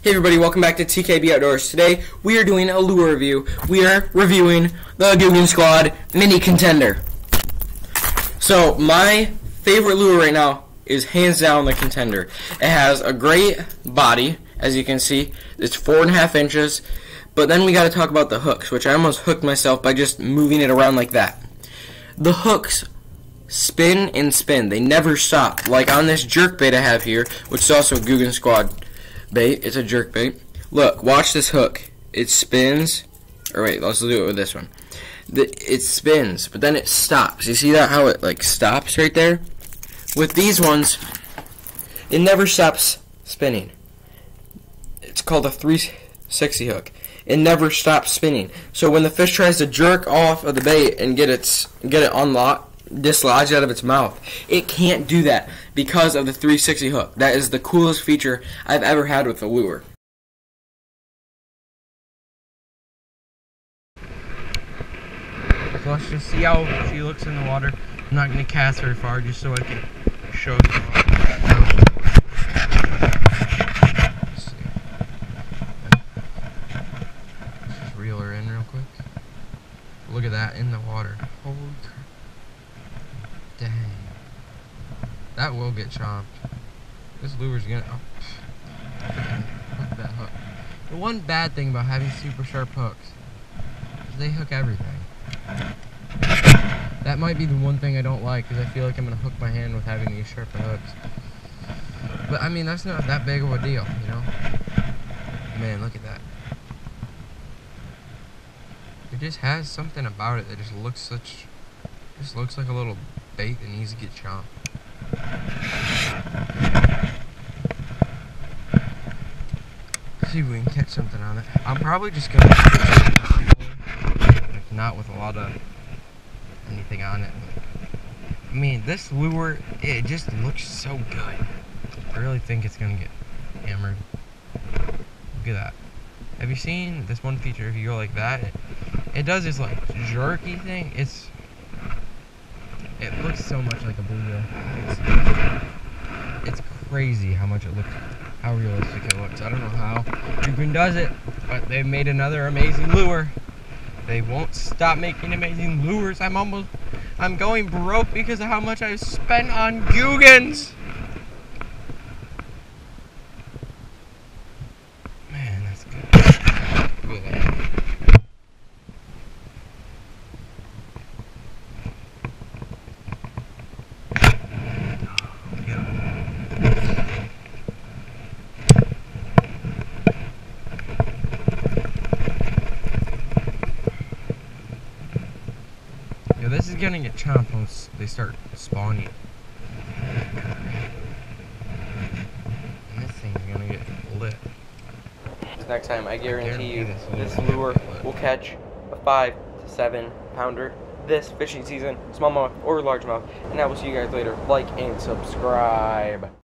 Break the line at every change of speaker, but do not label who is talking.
Hey everybody, welcome back to TKB Outdoors. Today we are doing a lure review. We are reviewing the Googan Squad Mini Contender. So my favorite lure right now is hands down the Contender. It has a great body, as you can see. It's four and a half inches. But then we got to talk about the hooks, which I almost hooked myself by just moving it around like that. The hooks spin and spin. They never stop. Like on this jerk bait I have here, which is also Googan Squad bait. It's a jerk bait. Look, watch this hook. It spins. Or wait, let's do it with this one. The, it spins, but then it stops. You see that? How it like stops right there? With these ones, it never stops spinning. It's called a 360 hook. It never stops spinning. So when the fish tries to jerk off of the bait and get its get it unlocked, dislodged out of its mouth. It can't do that because of the 360 hook. That is the coolest feature I've ever had with a lure.
So let's just see how she looks in the water. I'm not going to cast very far just so I can show you. Reel her in real quick. Look at that in the water. Holy crap. Dang. That will get chopped. This lure's gonna. Oh, hook that hook. The one bad thing about having super sharp hooks is they hook everything. That might be the one thing I don't like because I feel like I'm gonna hook my hand with having these sharper hooks. But I mean, that's not that big of a deal, you know? Man, look at that. It just has something about it that just looks such. Just looks like a little bait that needs to get chopped. see if we can catch something on it. I'm probably just gonna like not with a lot of anything on it. I mean, this lure, it just looks so good. I really think it's gonna get hammered. Look at that. Have you seen this one feature? If you go like that, it, it does this like jerky thing. It's it looks so much like a bluegill. It's, it's crazy how much it looks, how realistic it looks. I don't know how Googan does it, but they've made another amazing lure. They won't stop making amazing lures. I'm almost, I'm going broke because of how much I've spent on Googans. Man, that's good. Look at that. Yeah, this is gonna get chomped once they start spawning. And this thing's gonna get lit.
Next time, I guarantee,
guarantee
you,
this
this
lure
lure will catch a five to seven pounder this fishing season, smallmouth or largemouth. And I will see you guys later. Like and subscribe.